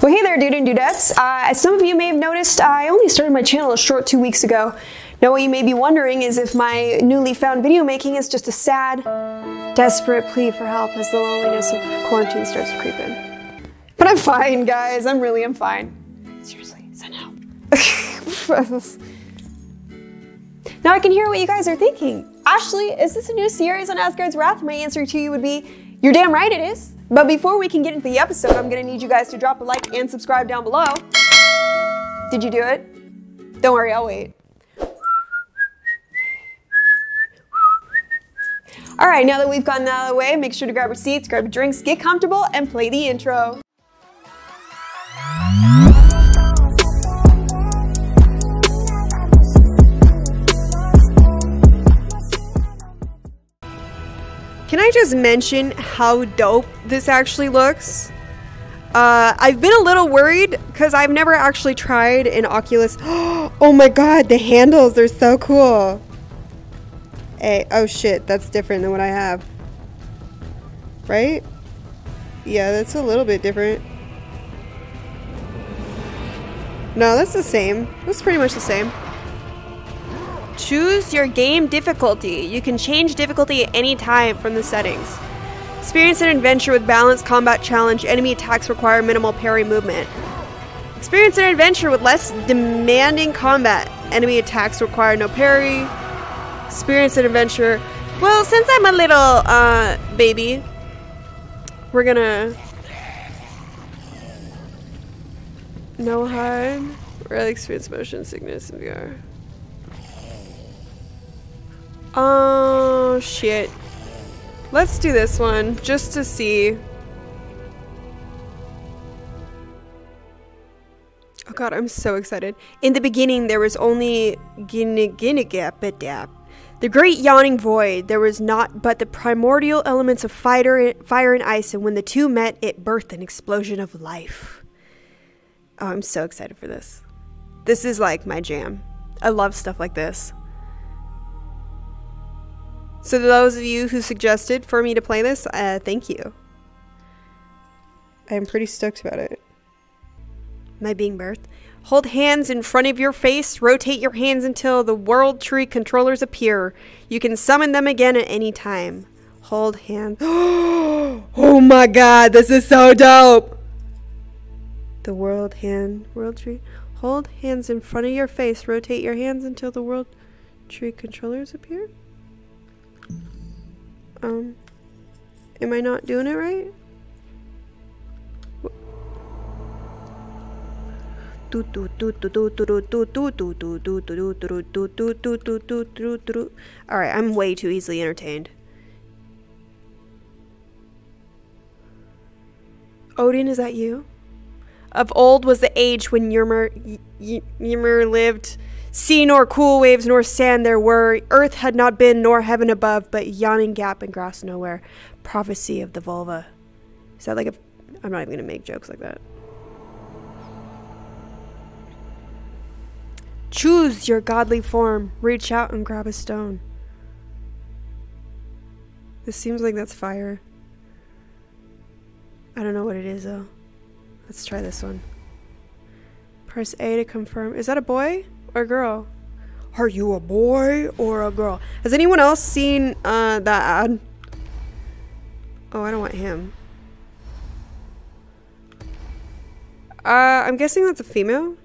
Well, hey there, dude and dudettes. Uh, as some of you may have noticed, I only started my channel a short two weeks ago. Now, what you may be wondering is if my newly found video making is just a sad, desperate plea for help as the loneliness of quarantine starts to creep in. But I'm fine, guys. I'm really, I'm fine. Seriously, send help. now I can hear what you guys are thinking. Ashley, is this a new series on Asgard's Wrath? My answer to you would be, you're damn right it is. But before we can get into the episode, I'm gonna need you guys to drop a like and subscribe down below. Did you do it? Don't worry, I'll wait. All right, now that we've gotten out of the way, make sure to grab your seats, grab your drinks, get comfortable, and play the intro. Can I just mention how dope this actually looks? Uh, I've been a little worried because I've never actually tried an Oculus. Oh my god, the handles are so cool. Hey, oh shit, that's different than what I have. Right? Yeah, that's a little bit different. No, that's the same. That's pretty much the same. Choose your game difficulty. You can change difficulty at any time from the settings. Experience an adventure with balanced combat challenge. Enemy attacks require minimal parry movement. Experience an adventure with less demanding combat. Enemy attacks require no parry. Experience an adventure. Well, since I'm a little uh, baby, we're gonna no hide. Rarely experience motion sickness in VR. Oh shit. Let's do this one just to see. Oh god, I'm so excited. In the beginning, there was only Ginnungagap. The great yawning void. There was not but the primordial elements of fire, fire and ice, and when the two met, it birthed an explosion of life. Oh, I'm so excited for this. This is like my jam. I love stuff like this. So those of you who suggested for me to play this, uh, thank you. I'm pretty stoked about it. Am I being birthed? Hold hands in front of your face. Rotate your hands until the World Tree controllers appear. You can summon them again at any time. Hold hands. oh my god, this is so dope! The World Hand World Tree. Hold hands in front of your face. Rotate your hands until the World Tree controllers appear. Um, am I not doing it right? Alright, I'm way too easily entertained. Odin, is that you? Of old was the age when Ymir, Ymir lived. Sea nor cool waves nor sand there were. Earth had not been nor heaven above, but yawning gap and grass nowhere. Prophecy of the vulva. Is that like a. I'm not even gonna make jokes like that. Choose your godly form. Reach out and grab a stone. This seems like that's fire. I don't know what it is though. Let's try this one. Press A to confirm. Is that a boy? Or girl? Are you a boy or a girl? Has anyone else seen uh, that ad? Oh, I don't want him. Uh, I'm guessing that's a female.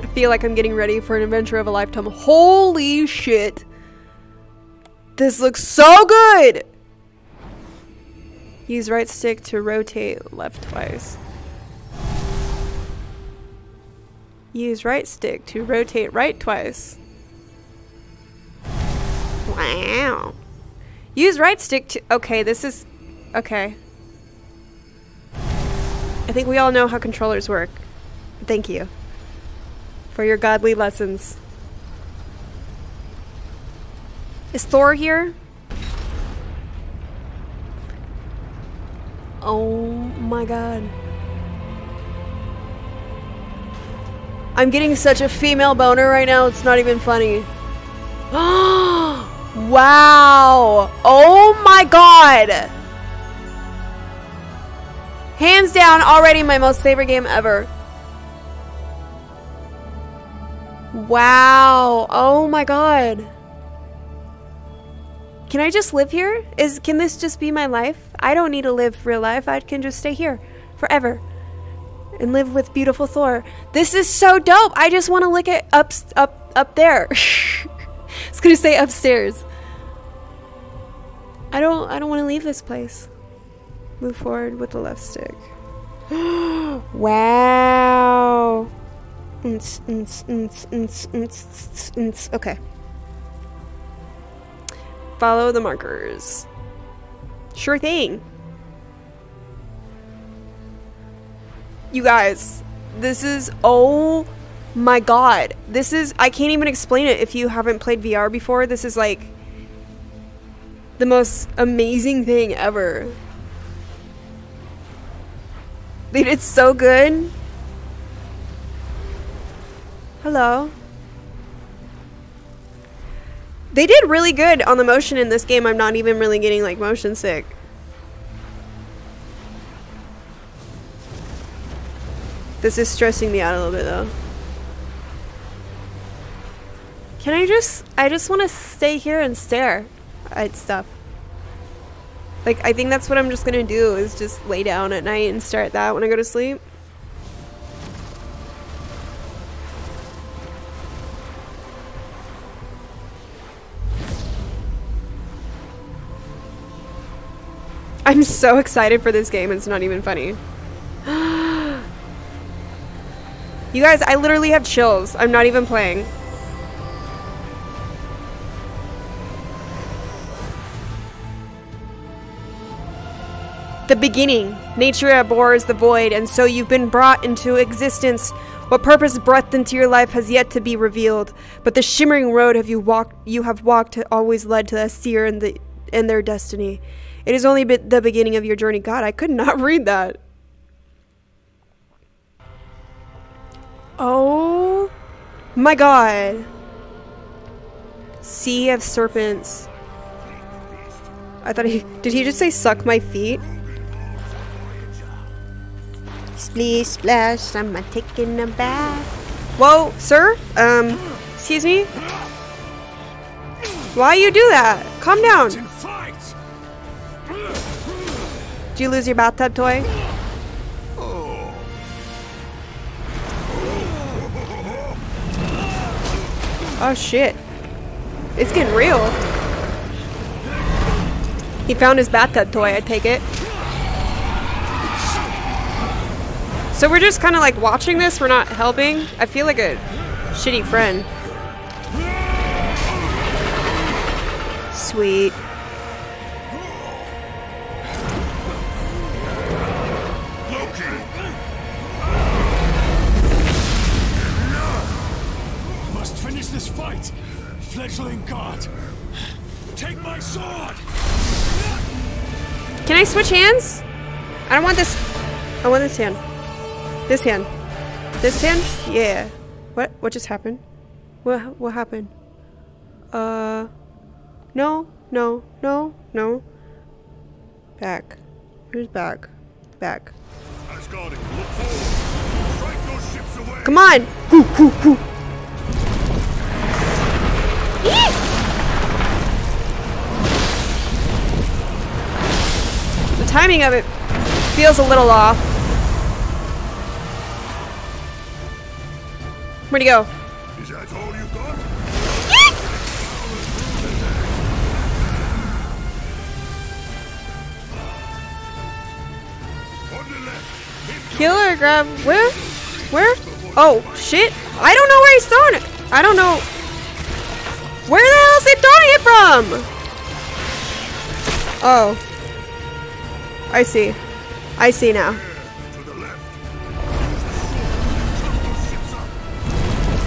I feel like I'm getting ready for an adventure of a lifetime. Holy shit. This looks so good! Use right stick to rotate left twice. Use right stick to rotate right twice. Wow. Use right stick to- okay, this is- okay. I think we all know how controllers work. Thank you for your godly lessons. Is Thor here? Oh my god. I'm getting such a female boner right now, it's not even funny. Wow. Oh my god. Hands down, already my most favorite game ever. Wow. Oh my god. Can I just live here? Is can this just be my life? I don't need to live real life. I can just stay here forever and live with beautiful Thor. This is so dope. I just want to look at up up up there. I was gonna say upstairs. I don't I don't want to leave this place. Move forward with the left stick. wow. Okay. Follow the markers. Sure thing. You guys, this is oh my god. This is I can't even explain it if you haven't played VR before. This is like the most amazing thing ever. They did so good. Hello. They did really good on the motion in this game. I'm not even really getting like motion sick. This is stressing me out a little bit though. Can I just, I just want to stay here and stare at stuff. Like, I think that's what I'm just gonna do, is just lay down at night and start that when I go to sleep. I'm so excited for this game, it's not even funny. you guys, I literally have chills. I'm not even playing. The beginning. Nature abhors the void, and so you've been brought into existence. What purpose breathed into your life has yet to be revealed, but the shimmering road have you walked you have walked always led to the seer and the and their destiny. It is only the beginning of your journey. God, I could not read that. Oh my god. Sea of serpents. I thought he did he just say suck my feet? Splish splash, I'm taking a bath. Whoa, sir? Um, excuse me? Why you do that? Calm down. Did you lose your bathtub toy? Oh shit. It's getting real. He found his bathtub toy, I take it. So we're just kind of like watching this, we're not helping. I feel like a shitty friend. Sweet. Can I switch hands? I don't want this. I want this hand. This hand. This hand? Yeah. What? What just happened? What? What happened? Uh. No. No. No. No. Back. Who's back? Back. Come on! The timing of it feels a little off. Where'd he go? Is that all you got? Killer grab where? Where? Oh shit! I don't know where he's throwing it. I don't know. Where the hell is it throwing it from? Oh. I see. I see now.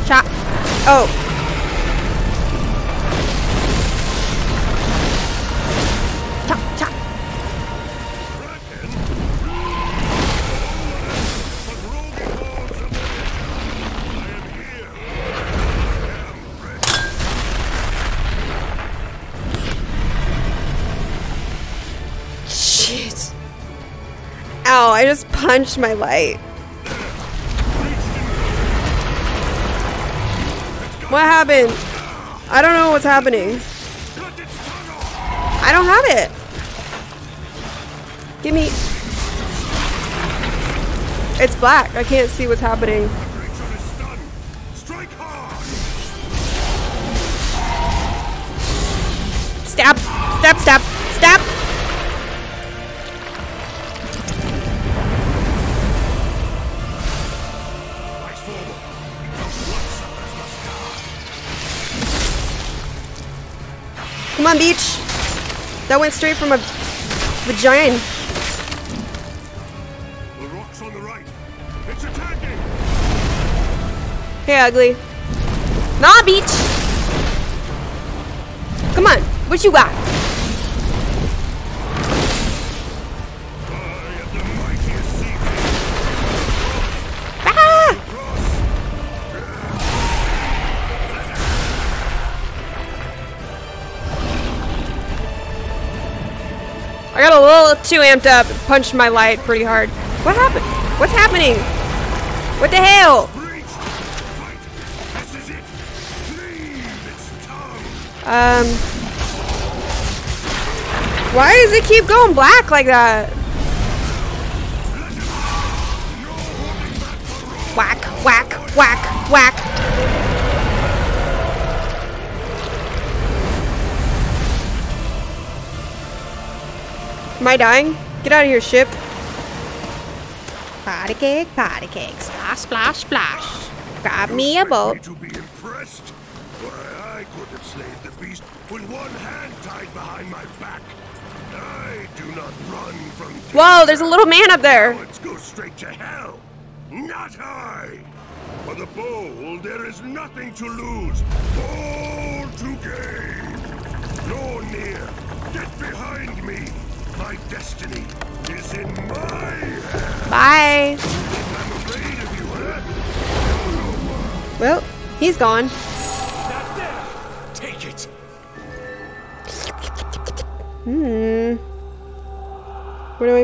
Chop. Oh. Punched my light. What happened? I don't know what's happening. I don't have it. Give me... It's black. I can't see what's happening. On, Beach! That went straight from a vagina. The rock's on the right. It's attacking. Hey, ugly. Nah, Beach! Come on, what you got? Too amped up. Punched my light pretty hard. What happened? What's happening? What the hell? Um. Why does it keep going black like that? Whack, whack, whack. Am I dying? Get out of here, ship. Party cake, party cake, splash, splash, splash. Grab me a Expect boat. me to be impressed? Why, I could have slayed the beast with one hand tied behind my back. I do not run from Whoa, there's a little man up there. Let's go straight to hell. Not I. For the bold, there is nothing to lose, all to gain. Draw near. Get behind me. My destiny is in my hands. Bye. I'm afraid of you, huh? Well, he's gone. Take it. Hmm. Where do I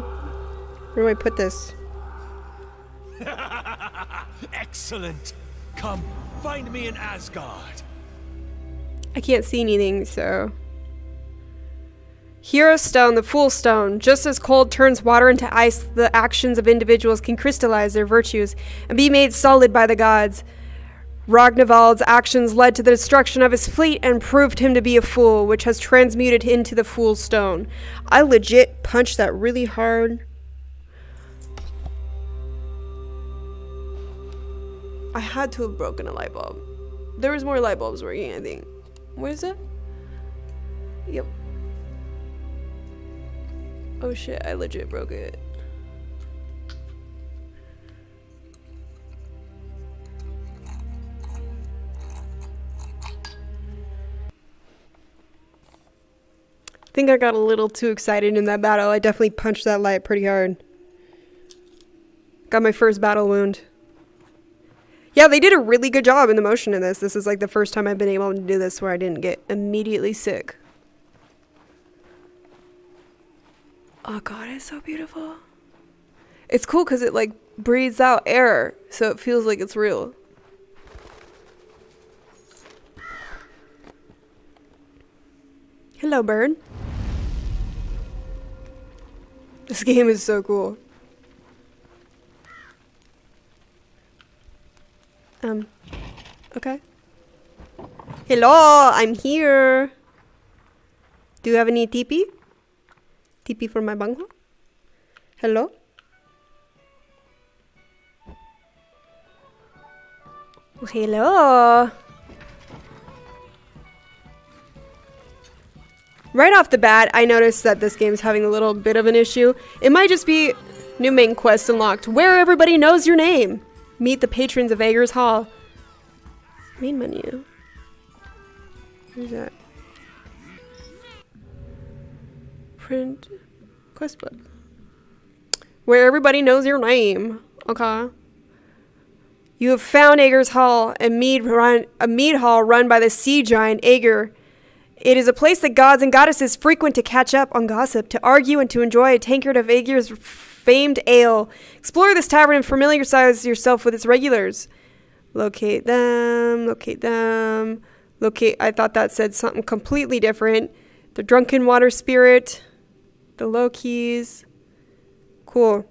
where do I put this? Excellent. Come, find me in Asgard. I can't see anything, so Hero Stone, the Fool Stone. Just as cold turns water into ice, the actions of individuals can crystallize their virtues and be made solid by the gods. Ragnvald's actions led to the destruction of his fleet and proved him to be a fool, which has transmuted into the Fool Stone. I legit punched that really hard. I had to have broken a light bulb. There was more light bulbs working, I think. What is it? Yep. Oh shit, I legit broke it. I think I got a little too excited in that battle. I definitely punched that light pretty hard. Got my first battle wound. Yeah, they did a really good job in the motion in this. This is like the first time I've been able to do this where I didn't get immediately sick. Oh god, it's so beautiful. It's cool because it like breathes out air, so it feels like it's real. Hello, bird. This game is so cool. Um, okay. Hello, I'm here. Do you have any TP? TP for my bungalow? Hello? Hello. Right off the bat, I noticed that this game's having a little bit of an issue. It might just be new main quest unlocked, where everybody knows your name. Meet the patrons of Aegir's Hall. Main menu. Where's that? Print quest book. Where everybody knows your name. Okay. You have found Aegir's Hall, a mead run a mead hall run by the sea giant Aegir. It is a place that gods and goddesses frequent to catch up on gossip, to argue, and to enjoy a tankard of Aegir's famed ale. Explore this tavern and familiarize yourself with its regulars. Locate them, locate them, locate. I thought that said something completely different. The Drunken Water Spirit, the Low Keys. Cool.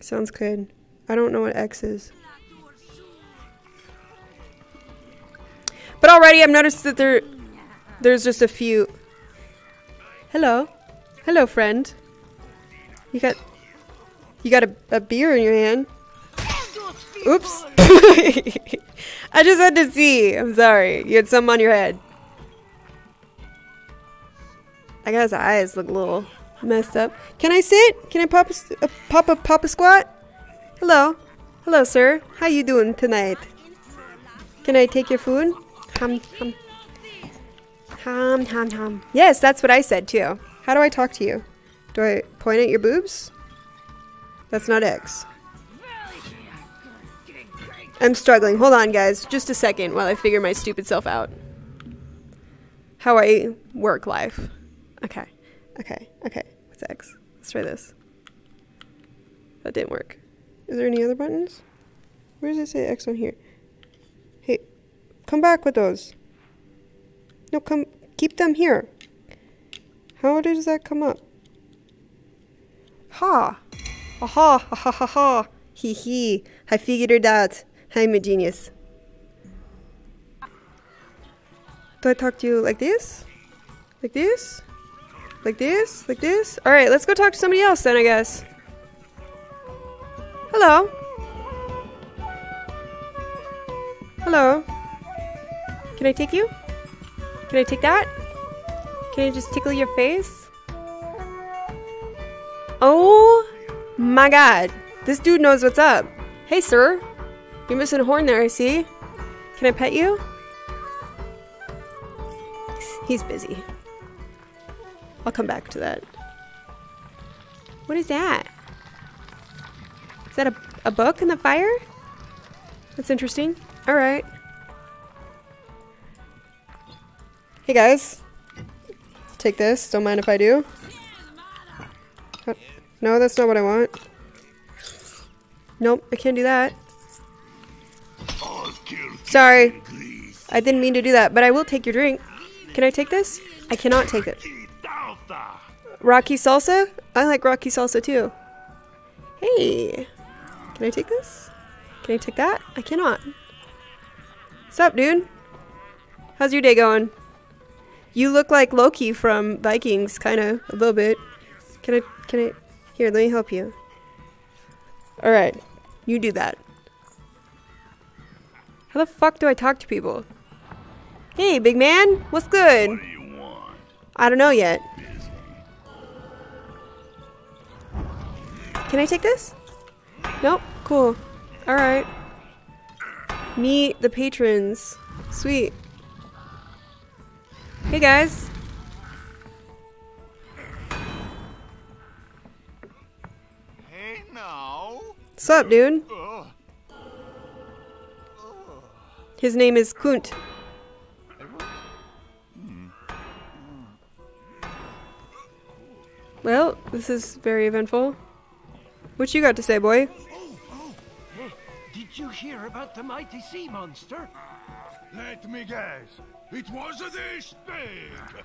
Sounds good. I don't know what X is. But already I've noticed that there there's just a few Hello. Hello, friend. You got you got a, a beer in your hand. Oops. I just had to see. I'm sorry. You had some on your head. I guess his eyes look a little messed up. Can I sit? Can I pop a, uh, pop a pop a squat? Hello. Hello, sir. How you doing tonight? Can I take your food? Hum, hum. Hum, hum, hum. Yes, that's what I said too. How do I talk to you? Do I point at your boobs? That's not X. I'm struggling. Hold on, guys. Just a second while I figure my stupid self out. How I work life. Okay. Okay. Okay. What's X? Let's try this. That didn't work. Is there any other buttons? Where does it say X on here? Hey, come back with those. No, come, keep them here. How does that come up? Ha! Aha! Ha ha ha ha! Hee hee! I figured it out. I'm a genius. Do I talk to you like this? Like this? Like this? Like this? Alright, let's go talk to somebody else then, I guess. Hello? Hello? Can I take you? Can I take that? Can I just tickle your face? Oh my god. This dude knows what's up. Hey, sir. You're missing a horn there, I see. Can I pet you? He's busy. I'll come back to that. What is that? Is that a, a book in the fire? That's interesting. Alright. Hey guys. Take this. Don't mind if I do. No, that's not what I want. Nope, I can't do that. Sorry. I didn't mean to do that, but I will take your drink. Can I take this? I cannot take it. Rocky salsa? I like Rocky salsa too. Hey. Can I take this? Can I take that? I cannot. What's up, dude? How's your day going? You look like Loki from Vikings, kind of, a little bit. Can I, can I, here, let me help you. Alright, you do that. How the fuck do I talk to people? Hey, big man, what's good? What do? I don't know yet. Can I take this? Nope, cool. Alright. Meet the patrons. Sweet. Hey guys. Hey now. What's up, dude? His name is Kunt. Well, this is very eventful. What you got to say, boy? Hey, did you hear about the mighty sea monster? Let me guess. It was this big.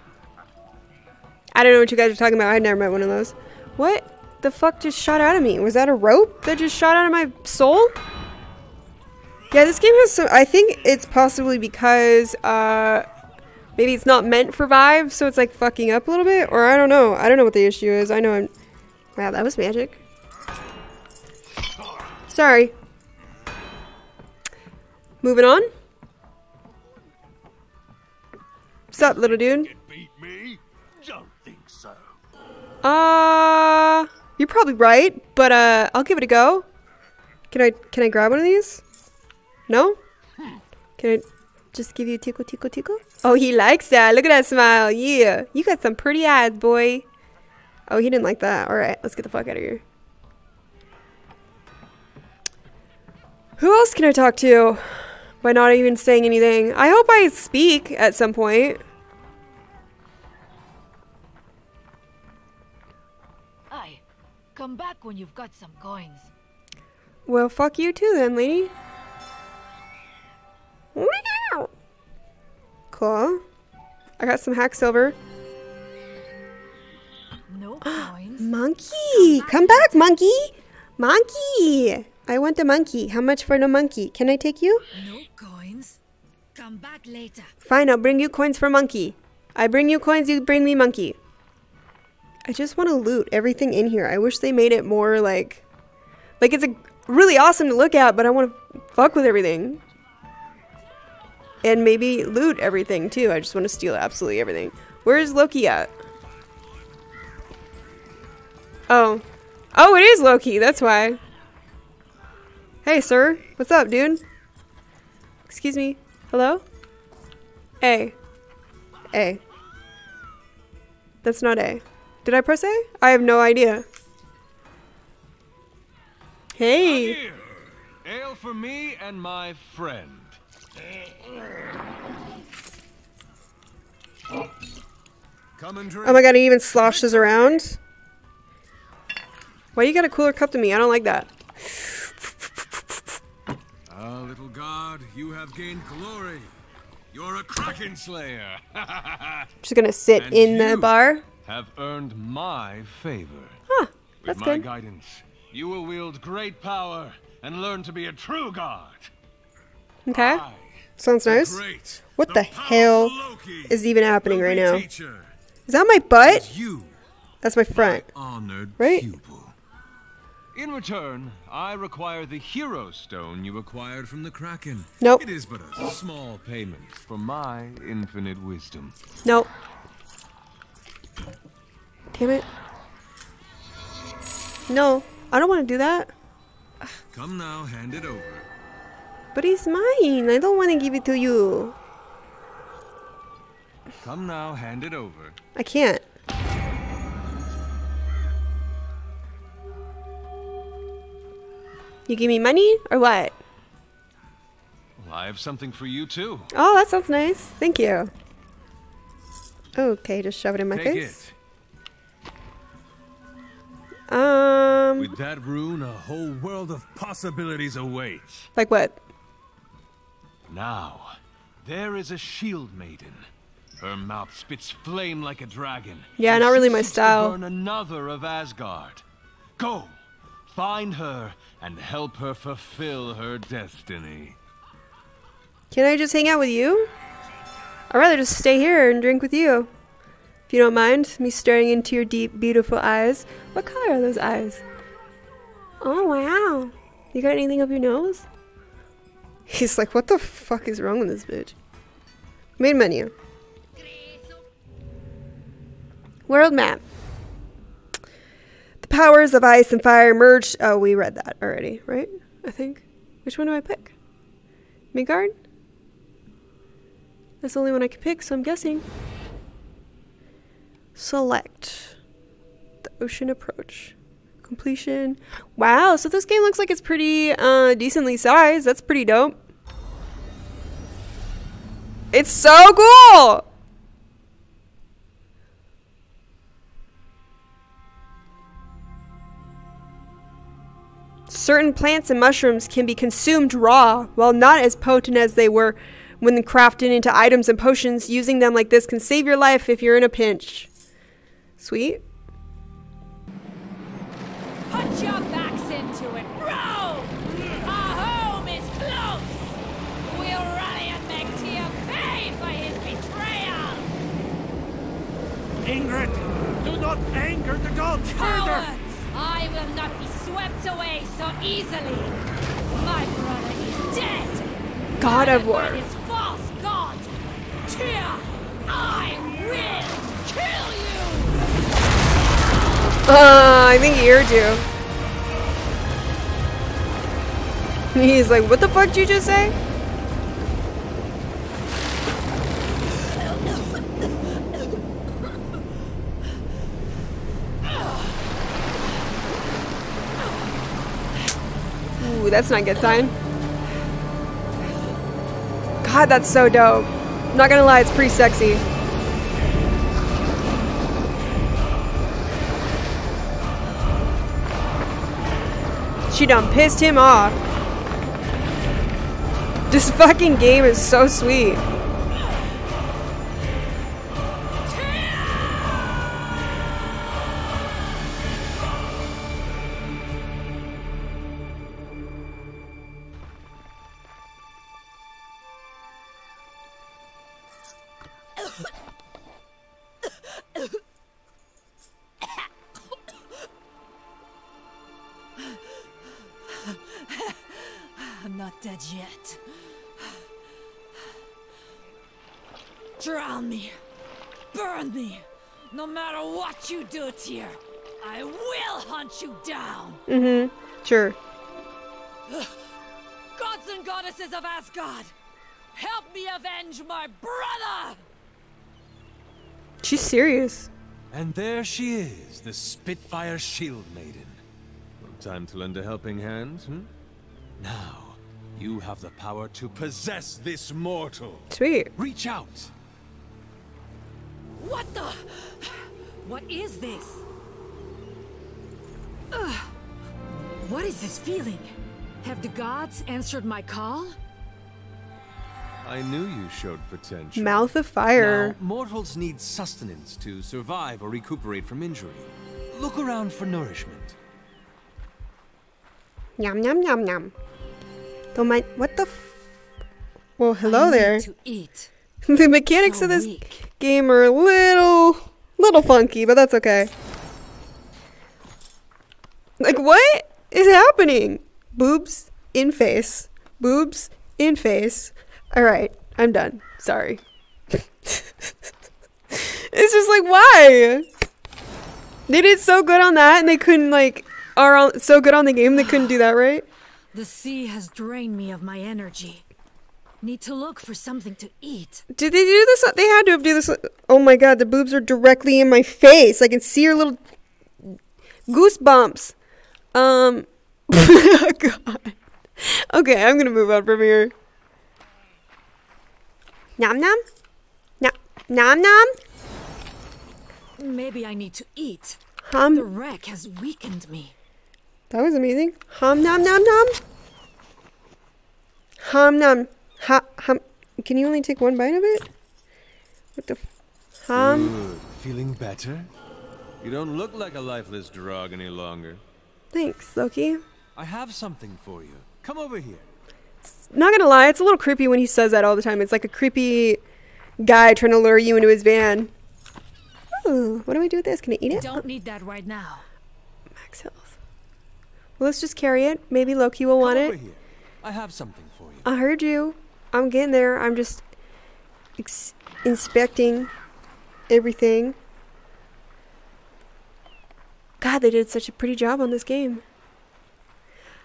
I don't know what you guys are talking about. I never met one of those. What the fuck just shot out of me? Was that a rope that just shot out of my soul? Yeah, this game has some. I think it's possibly because uh, maybe it's not meant for Vive, so it's like fucking up a little bit, or I don't know. I don't know what the issue is. I know I'm. Wow, that was magic. Sorry. Moving on. What's up, little dude? It beat me? Don't think so. Uh, you're probably right, but uh, I'll give it a go. Can I can I grab one of these? No? Can I just give you a tickle, tickle, tickle? Oh, he likes that. Look at that smile. Yeah, you got some pretty eyes, boy. Oh, he didn't like that. All right, let's get the fuck out of here. Who else can I talk to? By not even saying anything. I hope I speak at some point. Aye. Come back when you've got some coins. Well, fuck you too then, lady. Cool. I got some hack silver. No coins. Monkey! Come back, monkey! Monkey! I want the monkey. How much for the monkey? Can I take you? No coins. Come back later. Fine, I'll bring you coins for monkey. I bring you coins, you bring me monkey. I just want to loot everything in here. I wish they made it more like... Like, it's a, really awesome to look at, but I want to fuck with everything. And maybe loot everything, too. I just want to steal absolutely everything. Where's Loki at? Oh. Oh, it is Loki. That's why. Hey, sir. What's up, dude? Excuse me. Hello? A. A. That's not A. Did I press A? I have no idea. Hey. Here, ale for me and my friend. Come and drink. Oh my god, he even sloshes around. Why you got a cooler cup than me? I don't like that. Ah, little god, you have gained glory. You're a Kraken Slayer. Just gonna sit And in the bar. have earned my favor. Huh, With my good. guidance, you will wield great power and learn to be a true god. Okay. I, Sounds the nice. great, What the powerful hell Loki, is even happening right now? teacher. Is that my butt? You, That's my front. honored Right? pupil. In return, I require the hero stone you acquired from the Kraken. Nope. It is but a small payment for my infinite wisdom. Nope. Damn it. No, I don't want to do that. Come now, hand it over. But it's mine. I don't want to give it to you. Come now, hand it over. I can't. You give me money or what? Well, I have something for you too. Oh, that sounds nice. Thank you. Okay, just shove it in my Take face. it. Um, With that rune, a whole world of possibilities awaits. like what? Now, there is a shield maiden. Her mouth spits flame like a dragon. Yeah, not really my to style. burn another of Asgard. Go, find her and help her fulfill her destiny. Can I just hang out with you? I'd rather just stay here and drink with you. If you don't mind me staring into your deep, beautiful eyes. What color are those eyes? Oh, wow. You got anything up your nose? He's like, what the fuck is wrong with this bitch? Main menu. World map. Powers of ice and fire merged. Oh, we read that already, right? I think. Which one do I pick? Midgard? That's the only one I can pick, so I'm guessing. Select. The ocean approach. Completion. Wow, so this game looks like it's pretty uh, decently sized. That's pretty dope. It's so cool! Certain plants and mushrooms can be consumed raw, while not as potent as they were when crafted into items and potions. Using them like this can save your life if you're in a pinch. Sweet. Put your backs into it. Row! Our home is close. We'll rally and make Tyr pay for his betrayal. Ingrid, do not anger the gods further! Swept away so easily. My brother is dead. God of War. His false god. Tyr, I will kill you. Uh, I think he heard you. He's like, what the fuck did you just say? That's not a good sign. God, that's so dope. Not gonna lie, it's pretty sexy. She done pissed him off. This fucking game is so sweet. Yet. Drown me. Burn me. No matter what you do, Tyr, I will hunt you down. Mm-hmm. Sure. Gods and goddesses of Asgard, help me avenge my brother! She's serious. And there she is, the Spitfire Shield Maiden. Well, time to lend a helping hand, hmm? Now, you have the power to possess this mortal. Sweet. Reach out. What the? What is this? Ugh. What is this feeling? Have the gods answered my call? I knew you showed potential. Mouth of fire. Now, mortals need sustenance to survive or recuperate from injury. Look around for nourishment. Yum yum yum yum. Don't mind. What the? F- well, hello there. To eat. the mechanics So of this weak. game are a little, little funky, but that's okay. Like, what is happening? Boobs in face. Boobs in face. All right, I'm done. Sorry. it's just like, why? They did so good on that, and they couldn't like are on, so good on the game they couldn't do that right. The sea has drained me of my energy. Need to look for something to eat. Did they do this? They had to have do this. Oh my god, the boobs are directly in my face. I can see your little goosebumps. Um, god. Okay, I'm gonna move on from here. Nom nom, nom nom nom. Maybe I need to eat. The wreck has weakened me. That was amazing. Hum nom nom nom. Hum nom. Ha hum. Can you only take one bite of it? What the? F- hum. Good. Feeling better? You don't look like a lifeless drug any longer. Thanks, Loki. I have something for you. Come over here. Not gonna lie, it's a little creepy when he says that all the time. It's like a creepy guy trying to lure you into his van. Ooh, what do I do with this? Can I eat it? Don't need that right now. Max health. Well, let's just carry it. Maybe Loki will want Come over it. here. I have something for you. I heard you. I'm getting there. I'm just inspecting everything. God, they did such a pretty job on this game.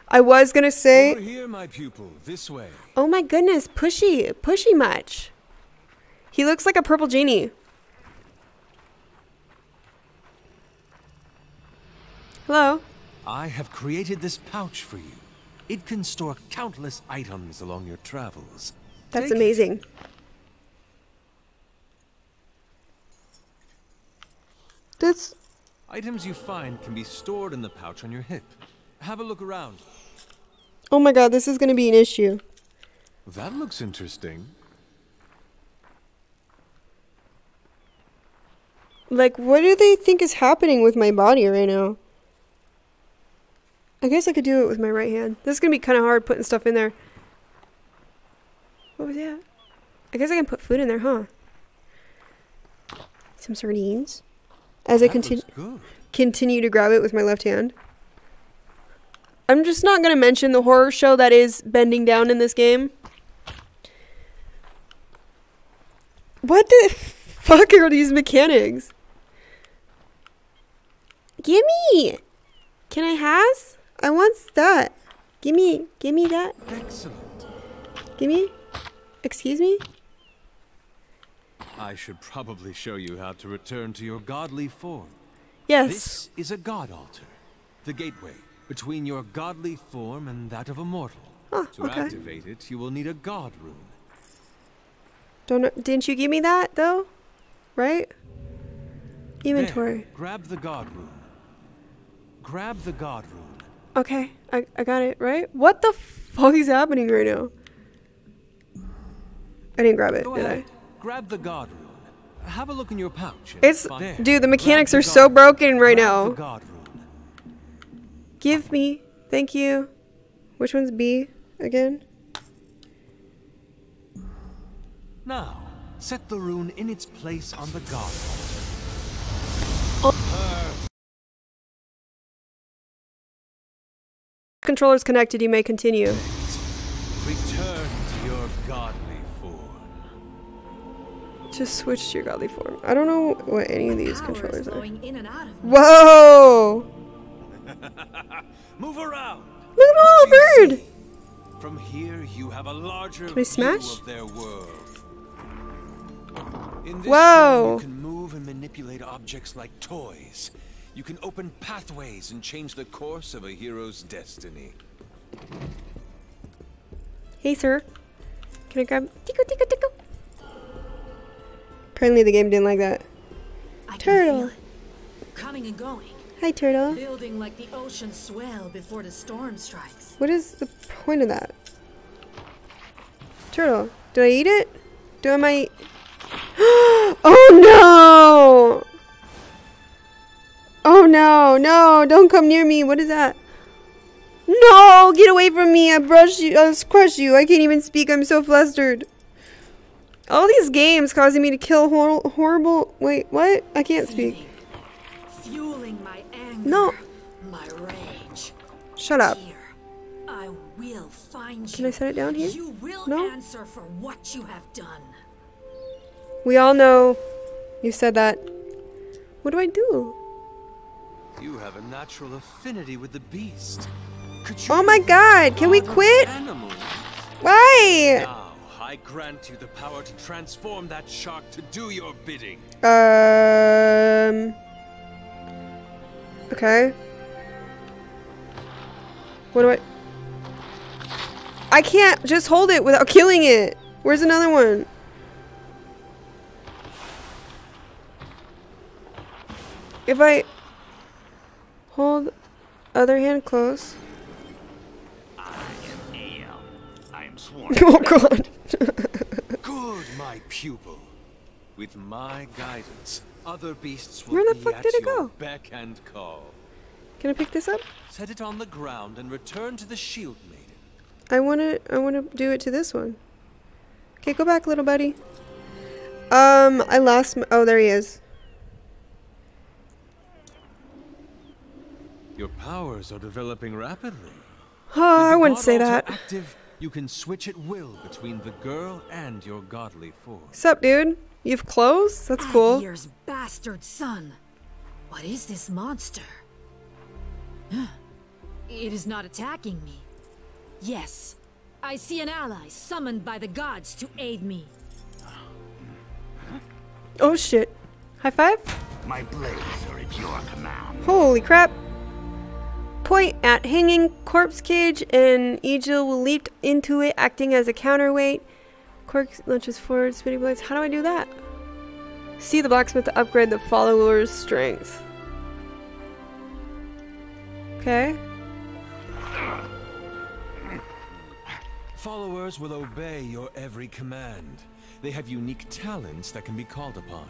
I was gonna say, Over here, my pupil. This way. oh my goodness, pushy, pushy much. He looks like a purple genie. Hello. I have created this pouch for you. It can store countless items along your travels. That's Take it. amazing. That's Items you find can be stored in the pouch on your hip. Have a look around. oh my god, this is gonna be an issue. That looks interesting. Like, what do they think is happening with my body right now? I guess I could do it with my right hand. This is gonna be kind of hard putting stuff in there. What was that? I guess I can put food in there, huh? Some sardines. As I continue continue to grab it with my left hand. I'm just not going to mention the horror show that is bending down in this game. What the fuck are these mechanics? Gimme! Can I has? I want that. Gimme, gimme that. Excellent. Gimme. Excuse me? I should probably show you how to return to your godly form. Yes. This is a god altar, the gateway between your godly form and that of a mortal. Oh, to okay. activate it, you will need a god rune. Don't didn't you give me that though? Right? There, Inventory. grab the god rune. Grab the god rune. Okay, I, I got it, right? What the fuck is happening right now? I didn't grab it, Go did ahead. I? Grab the god rune. Have a look in your pouch. It's There. dude, the mechanics Grab are the so broken right grab now. The god rune. Give me. Thank you. Which one's B again? Now, set the rune in its place on the god. Controller's connected, you may continue. Return to your godly form. Just switch to your godly form. I don't know what any of these controllers are. in and out of. Whoa! Move around. Look at all bird! From here, you have a larger we smash? view of their world. In this Whoa. room, you can move and manipulate objects like toys. You can open pathways and change the course of a hero's destiny. Hey, sir. Can I grab? Tickle, tickle, tickle. Apparently, the game didn't like that. I Turtle. Coming and going. Hi, turtle. Building like the ocean swell before the storm strikes. What is the point of that? Turtle. Did I eat it? Do I might? oh no! Oh no! No! Don't come near me. What is that? No! Get away from me! I brush you. I'll crush you. I can't even speak. I'm so flustered. All these games causing me to kill hor horrible. Wait, what? I can't speak. Fueling my anger. No. My rage. Shut up. Here. I will find you. Can I set it down here? You will No? answer for what you have done. We all know you said that. What do I do? You have a natural affinity with the beast. Could you Oh my god, can we quit? Animals? Why? Now, I grant you the power to transform that shark to do your bidding. Um. Okay. What do I? I can't just hold it without killing it. Where's another one? If I hold other hand close. I am sworn. Oh god. Good, my pupil. With my guidance, other beasts will Where the be fuck did it go? beck and call. Can I pick this up? Set it on the ground and return to the shield maiden. I want to I want to do it to this one. Okay, go back, little buddy. Um, I lost my, oh, there he is. Your powers are developing rapidly. Oh, I wouldn't say that. Active, you can switch at will between the girl and your godly form. Sup, dude? You've clothes? That's ah, cool. Aegir's bastard son. What is this monster? It is not attacking me. Yes, I see an ally summoned by the gods to aid me. Oh shit. High five? My blades are at your command. Holy crap. Point at hanging corpse cage and Egil will leap into it, acting as a counterweight. Cork launches forward, spinning blades. How do I do that? See the blacksmith to upgrade the follower's strength. Okay. Followers will obey your every command. They have unique talents that can be called upon.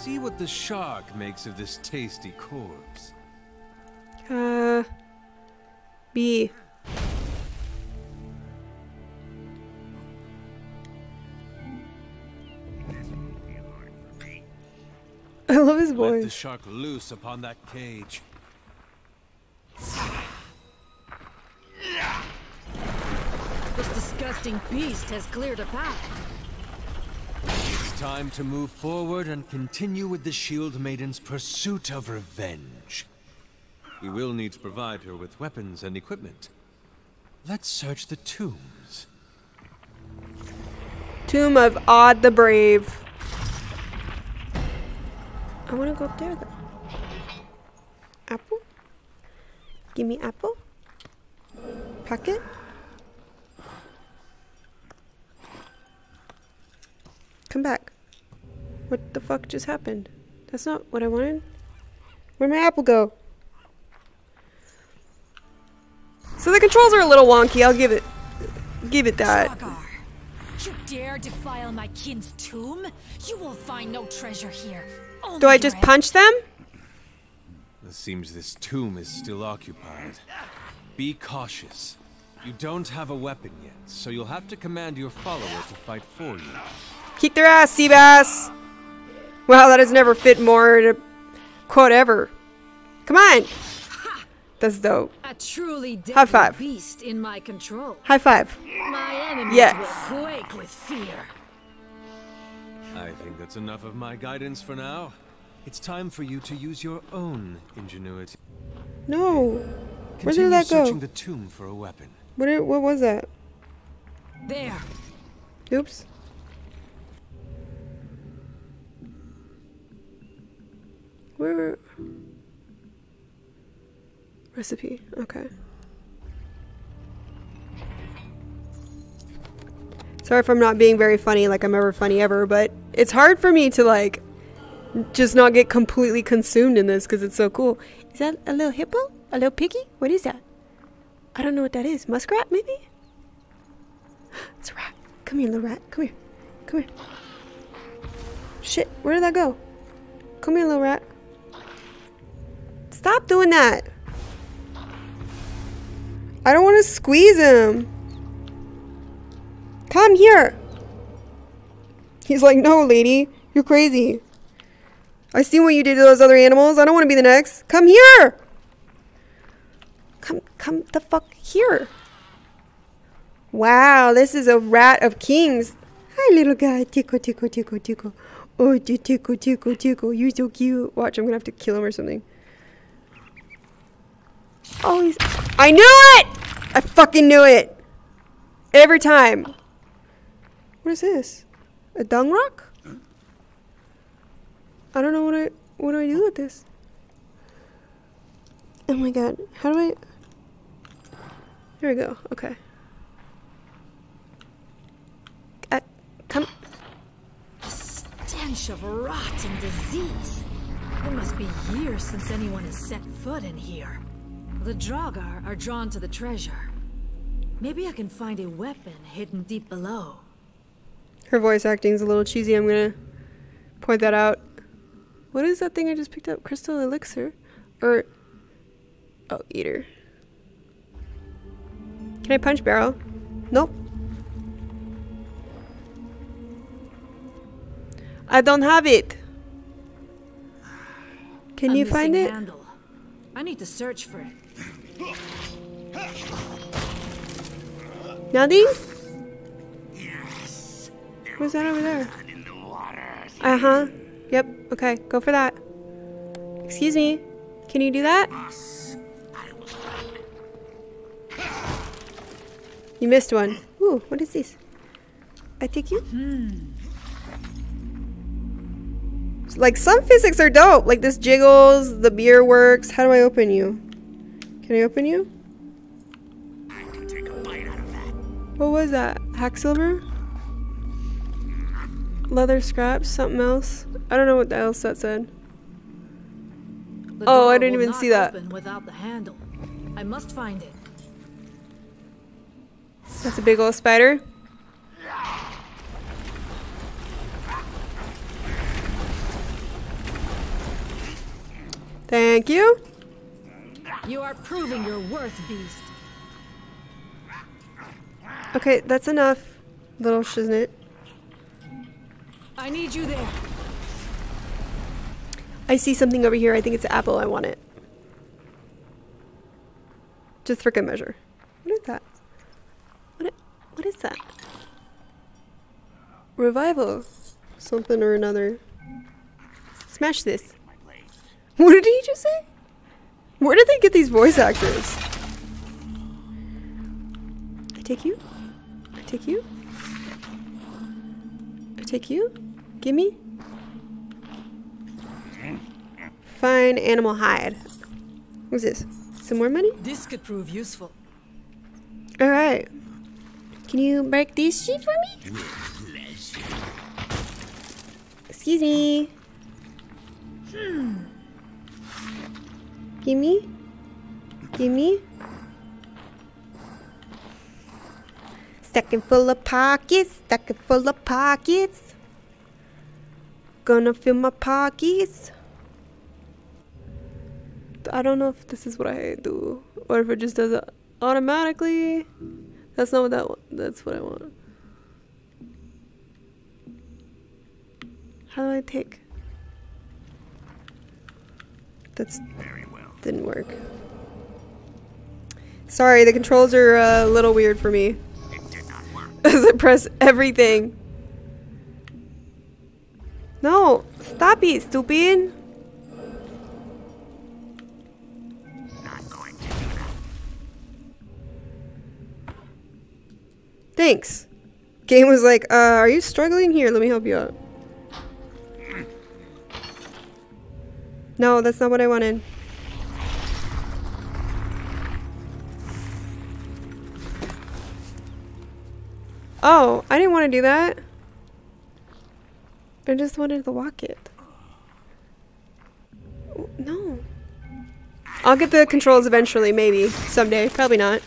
See what the shark makes of this tasty corpse. Uh. B. I love his Let the shark loose upon that cage. This disgusting beast has cleared a path. It's time to move forward and continue with the Shield Maiden's pursuit of revenge. We will need to provide her with weapons and equipment. Let's search the tombs. Tomb of Odd the Brave. I want to go up there though. Apple? Give me apple. Pocket? Come back. What the fuck just happened? That's not what I wanted. Where'd my apple go? So the controls are a little wonky. I'll give it, give it that. Draugr, you dare defile my kin's tomb? You will find no treasure here. Do I just punch them? It seems this tomb is still occupied. Be cautious. You don't have a weapon yet, so you'll have to command your follower to fight for you. Kick their ass, Seabass! Wow, that has never fit more in a quote ever. Come on! That's dope. A truly deadly High five. beast in my control. High five. My enemies Yes. will quake with fear. I think that's enough of my guidance for now. It's time for you to use your own ingenuity. No. Where Continue did that go? searching the tomb for a weapon. What, what was that? There. Oops. Where? Recipe. Okay. Sorry if I'm not being very funny, like I'm ever funny ever, but it's hard for me to like just not get completely consumed in this because it's so cool. Is that a little hippo? A little piggy? What is that? I don't know what that is. Muskrat, maybe? It's a rat. Come here, little rat. Come here. Come here. Shit, where did that go? Come here, little rat. Stop doing that. I don't want to squeeze him. Come here. He's like, no, lady. You're crazy. I see what you did to those other animals. I don't want to be the next. Come here. Come, come the fuck here. Wow, this is a rat of kings. Hi, little guy. Tickle, tickle, tickle, tickle. Oh, tickle, tickle, tickle. You're so cute. Watch, I'm gonna have to kill him or something. He's. I knew it! I fucking knew it! Every time. What is this? A dung rock? I don't know what I. What do I do with this? Oh my god. How do I. There we go. Okay. Uh, come. Stench of rot and disease. It must be years since anyone has set foot in here. The Draugr are drawn to the treasure. Maybe I can find a weapon hidden deep below. Her voice acting's a little cheesy. I'm gonna point that out. What is that thing I just picked up? Crystal elixir? Or. Oh, eater. Can I punch barrel? Nope. I don't have it. Can A you find it? Handle. I need to search for it. Nothing? What's that over there? Uh huh. Yep. Okay. Go for that. Excuse me. Can you do that? You missed one. Ooh, what is this? I take you. Like some physics are dope. Like this jiggles, the beer works. How do I open you? Can I open you? What was that? Hack silver? Leather scraps? Something else? I don't know what else that said. The Oh, I didn't even see that. Without the handle. I must find it. That's a big old spider. Thank you. You are proving your worth, beast. Okay, that's enough, little shiznit. I need you there. I see something over here. I think it's an apple. I want it. Just for good measure. What is that? What? What is that? Revival. Something or another. Smash this. What did he just say? Where did they get these voice actors? I take you. I take you. I take you. Gimme. Fine animal hide. What's this? Some more money? This could prove useful. Alright. Can you break this sheet for me? Excuse me. Hmm. Gimme. Gimme. Stacking full of pockets, stacking full of pockets. Gonna fill my pockets. I don't know if this is what I do or if it just does it automatically. That's not what that. That's what I want. How do I take? That's Very well. didn't work. Sorry, the controls are uh, a little weird for me. It did not work. As I press everything. No, stop it, stupid. Not going to do that. Thanks. Game was like, uh, are you struggling? Here, let me help you out. No, that's not what I wanted. Oh, I didn't want to do that. I just wanted to walk it. No. I'll get the controls eventually, maybe. Someday. Probably not.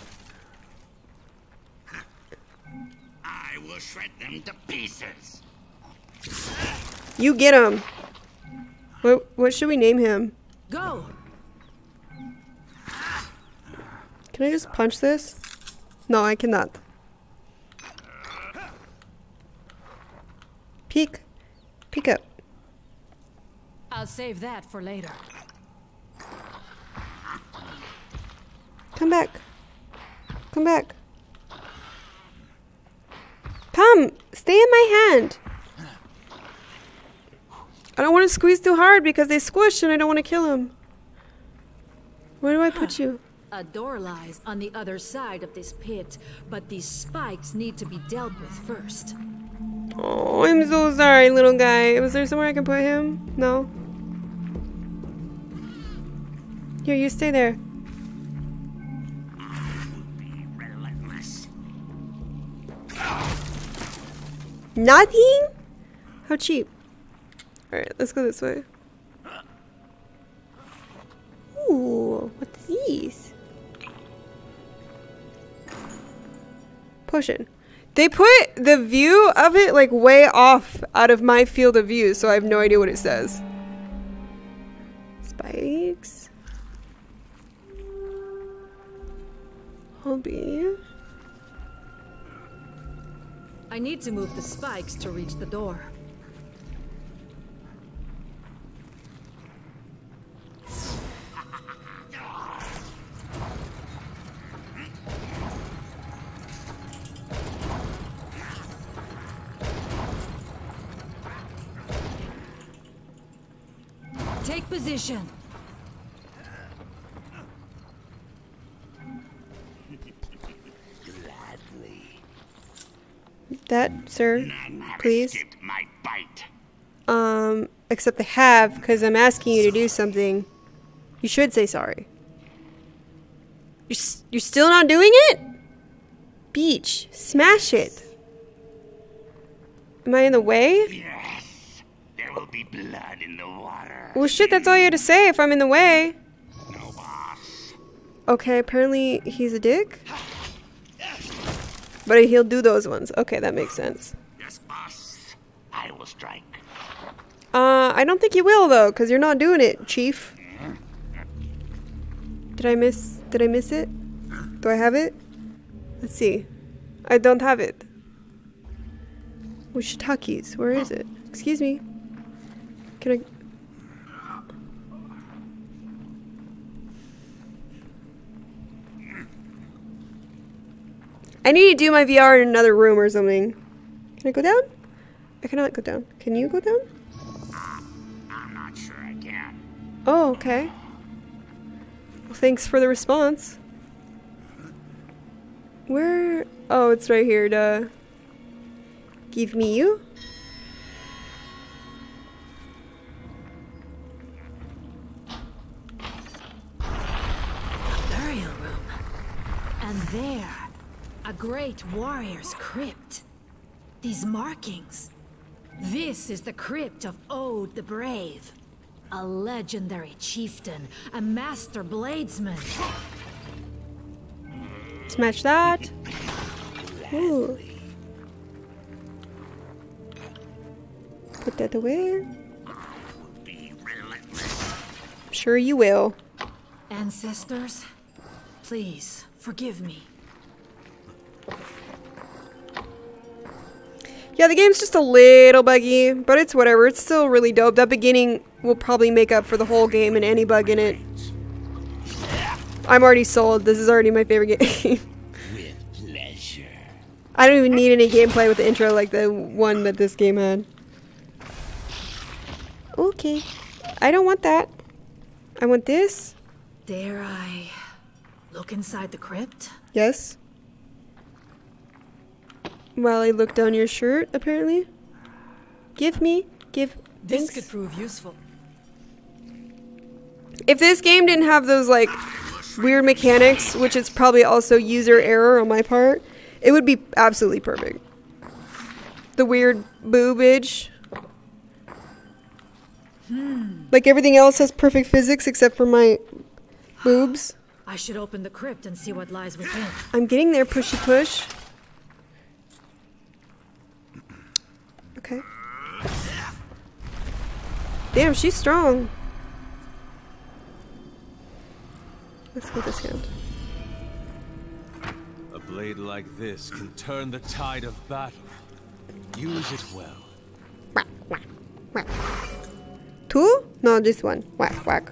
I will shred them to pieces. You get him. What what should we name him? Go! Can I just punch this? No, I cannot. Peek. Peek up. I'll save that for later. Come back. Come back. Come. Stay in my hand. I don't want to squeeze too hard because they squish and I don't want to kill them. Where do I put you? A door lies on the other side of this pit, but these spikes need to be dealt with first. Oh, I'm so sorry, little guy. Was there somewhere I can put him? No. Here, you stay there. Nothing? How cheap. Alright, let's go this way. Ooh, what's these? Potion. They put the view of it like way off out of my field of view, so I have no idea what it says. Spikes. Hold I need to move the spikes to reach the door. Take position. Gladly. That, sir, please. my bite. Um, except I have, because I'm asking you to do something. You should say sorry. You're, s- you're still not doing it? Beach, smash it. Am I in the way? Will be blood in the water. Well, shit, that's all you had to say if I'm in the way. No boss. Okay, apparently he's a dick. But he'll do those ones. Okay, that makes sense. Yes, boss. I will strike. Uh, I don't think you will though, because you're not doing it, Chief. Did I miss? Did I miss it? Do I have it? Let's see. I don't have it. Wishitaki's. Where is it? Excuse me. Can I? I need to do my VR in another room or something. Can I go down? I cannot go down. Can you go down? I'm not sure I can. Oh, okay. Well, thanks for the response. Where? Oh, it's right here. To give me you. There, a great warrior's crypt. These markings. This is the crypt of Ode the Brave. A legendary chieftain, a master bladesman. Smash that. Ooh. Put that away. I'm Sure you will. Ancestors, please forgive me. Yeah, the game's just a little buggy, but it's whatever. It's still really dope. That beginning will probably make up for the whole game and any bug in it. I'm already sold. This is already my favorite game. With pleasure. I don't even need any gameplay with the intro like the one that this game had. Okay. I don't want that. I want this. Dare I look inside the crypt? Yes. While I look down your shirt, apparently. Give me. Give. This Thanks. could prove useful. If this game didn't have those like weird mechanics, which is probably also user error on my part, it would be absolutely perfect. The weird boobage. Hmm. Like everything else has perfect physics except for my boobs. I should open the crypt and see what lies within. I'm getting there, pushy push. Okay. Damn, she's strong. Let's put this hand. A blade like this can turn the tide of battle. Use it well. Whack, whack, whack. Two? No, this one. Whack, whack.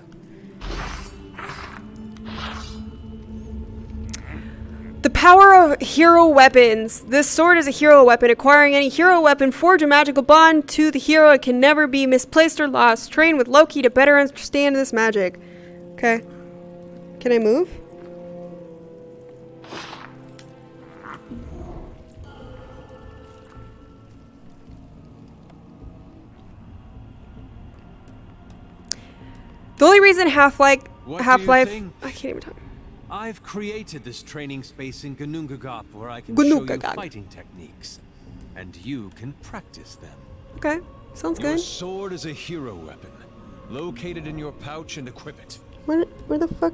The power of hero weapons. This sword is a hero weapon. Acquiring any hero weapon, forge a magical bond to the hero. It can never be misplaced or lost. Train with Loki to better understand this magic. Okay. Can I move? The only reason Half-Life What do you Half-Life? I can't even talk. I've created this training space in Ginnungagap where I can show you fighting techniques. And you can practice them. Okay. Sounds Your good. sword is a hero weapon. Located in your pouch and equip it. Where where the fuck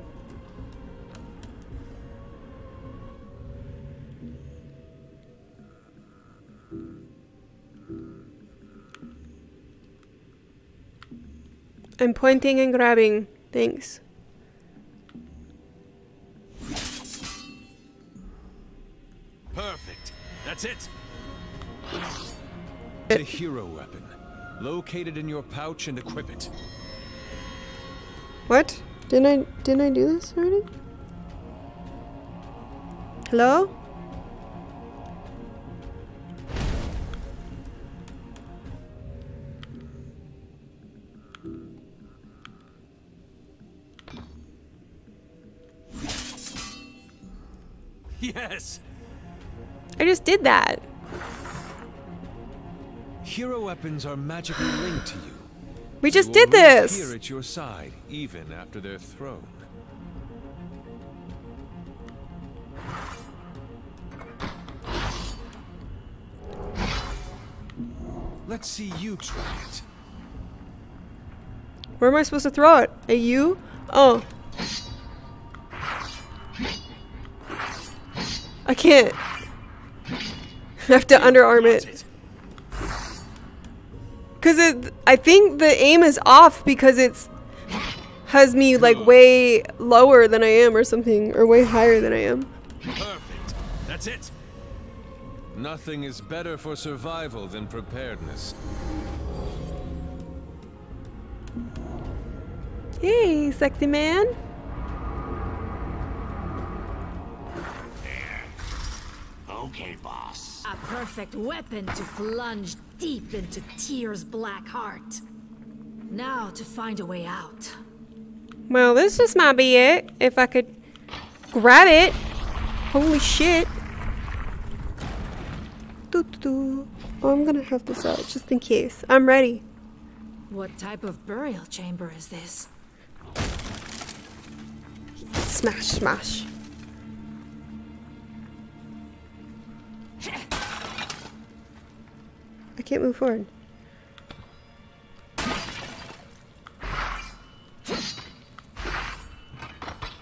I'm pointing and grabbing. Thanks. That's it. It's a hero weapon. Located in your pouch and equip it. What? Didn't I didn't I do this already? Hello? Yes! I just did that. Hero weapons are magically linked to you. We just will did this. Here at your side, even after they're thrown. Let's see you try it. Where am I supposed to throw it? At you? Oh. I can't. I have to underarm it. Cause it, I think the aim is off because it's has me like way lower than I am or something, or way higher than I am. Perfect. That's it. Nothing is better for survival than preparedness. Hey, sexy man. Okay, boss. A perfect weapon to plunge deep into Tyr's black heart. Now to find a way out. Well, this just might be it. If I could grab it. Holy shit. Doo -doo -doo. Oh, I'm gonna have this out just in case. I'm ready. What type of burial chamber is this? Smash, smash. I can't move forward.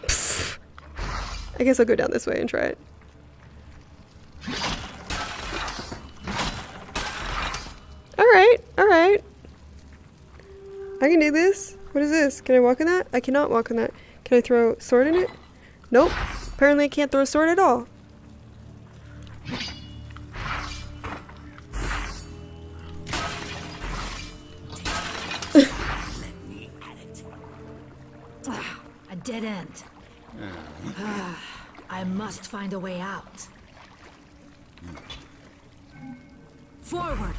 Pfft. I guess I'll go down this way and try it. Alright, alright. I can do this. What is this? Can I walk in that? I cannot walk in that. Can I throw sword in it? Nope. Apparently I can't throw a sword at all. Dead end. Ah, I must find a way out. Forward!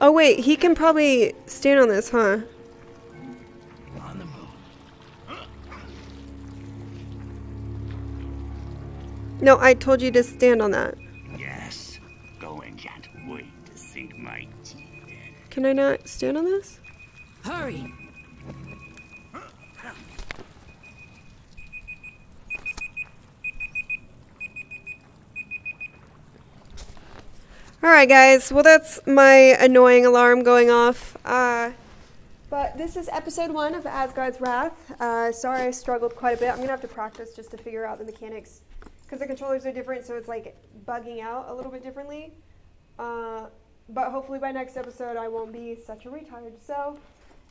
Oh wait, he can probably stand on this, huh? On the move. No, I told you to stand on that. Yes. Go and can't wait to sink my teeth in. Can I not stand on this? Hurry! Alright, guys. Well, that's my annoying alarm going off. Uh, but this is episode one of Asgard's Wrath. Uh, sorry I struggled quite a bit. I'm going to have to practice just to figure out the mechanics. Because the controllers are different, so it's like bugging out a little bit differently. Uh, but hopefully by next episode, I won't be such a retard. So,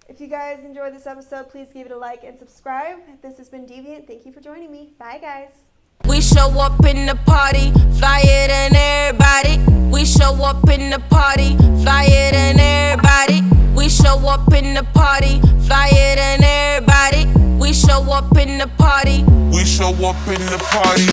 if you guys enjoyed this episode, please give it a like and subscribe. This has been Deviant. Thank you for joining me. Bye, guys. We show up in the party, flyer than everybody. We show up in the party, flyer than everybody. We show up in the party, flyer than everybody. We show up in the party. We show up in the party.